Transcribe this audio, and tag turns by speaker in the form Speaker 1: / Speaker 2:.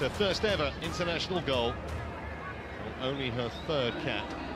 Speaker 1: Her first ever international goal, only her third cap.